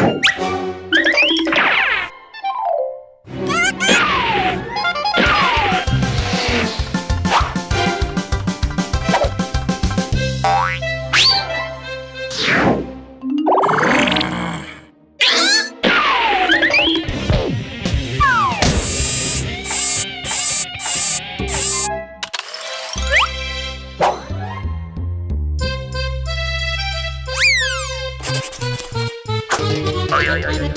you Oh.